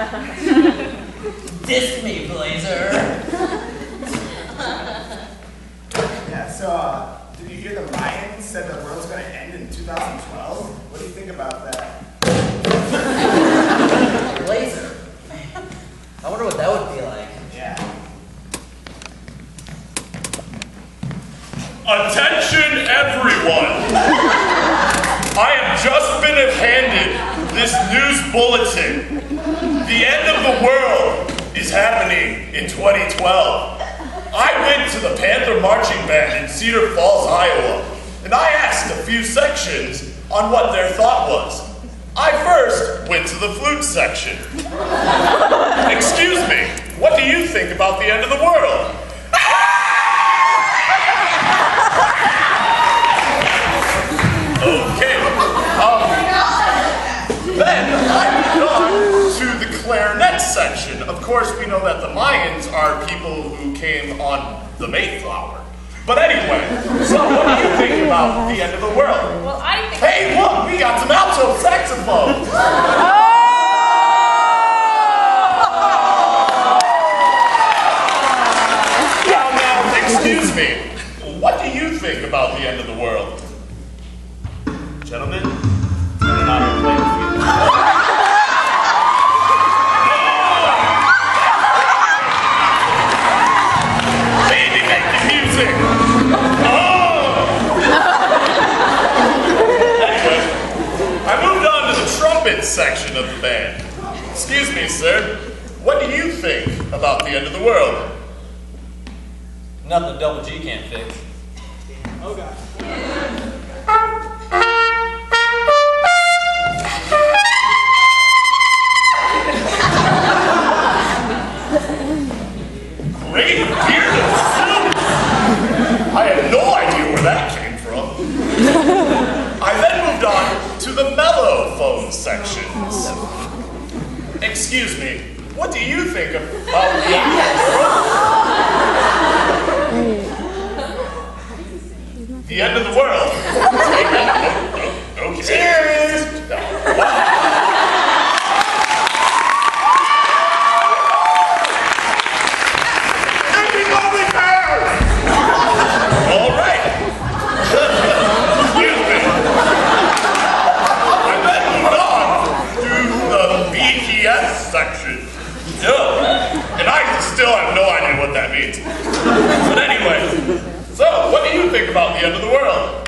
Diss me, Blazer. Yeah, so uh, did you hear the Mayans said the world's going to end in 2012? What do you think about that? Blazer. I wonder what that would be like. Yeah. Attention everyone! I have just been handed this news bulletin. The end of the world is happening in 2012. I went to the Panther Marching Band in Cedar Falls, Iowa, and I asked a few sections on what their thought was. I first went to the flute section. Excuse me, what do you think about the end of the world? Course, we know that the Mayans are people who came on the Mayflower. But anyway, so what do you think about the end of the world? Well, I think. Hey, look, we got some alto saxophones. Oh, Excuse me, sir. What do you think about the end of the world? Nothing Double G can't fix. Oh, God. Great bearded suit! I had no idea where that came from. I then moved on to the sections. Excuse me, what do you think of oh, end of the world? End of the world? Okay. Cheers! Means. But anyway, so what do you think about the end of the world?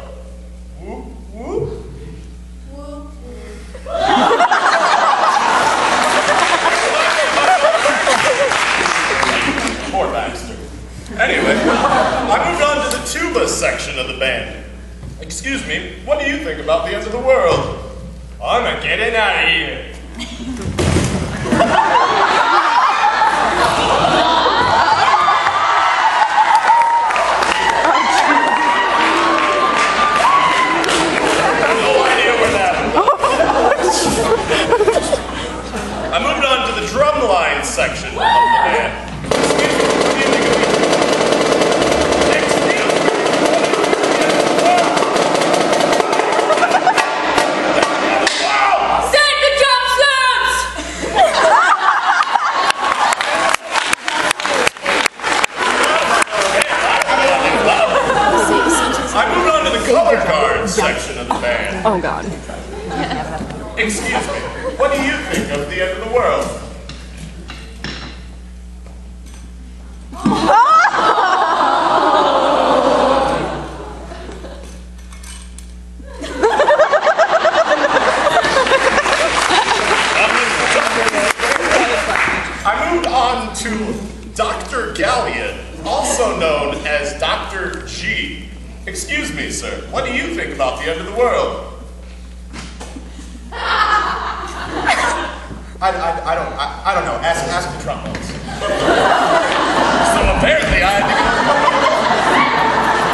Poor Baxter. Anyway, I moved on to the tuba section of the band. Excuse me, what do you think about the end of the world? I'm getting out of here. No idea where that was. I moved on to the drumline section of the band. Excuse me, what do you think of the- Excuse me. Wow! Send the jumpsuits! I moved on to the color guard section of the band. Oh God. Excuse me, what do you think of the end of the world? I moved on to Dr. Galliot, also known as Dr. G. Excuse me, sir, what do you think about the end of the world? I, I, I don't I, I don't know. Ask ask the trombones. So apparently I had to go,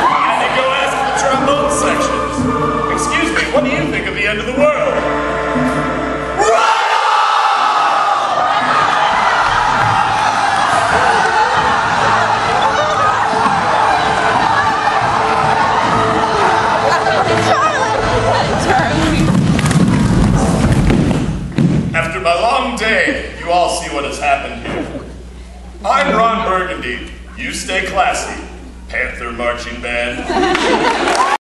I had to go ask the trombone sections. My long day, you all see what has happened here. I'm Ron Burgundy. You stay classy, Panther Marching Band.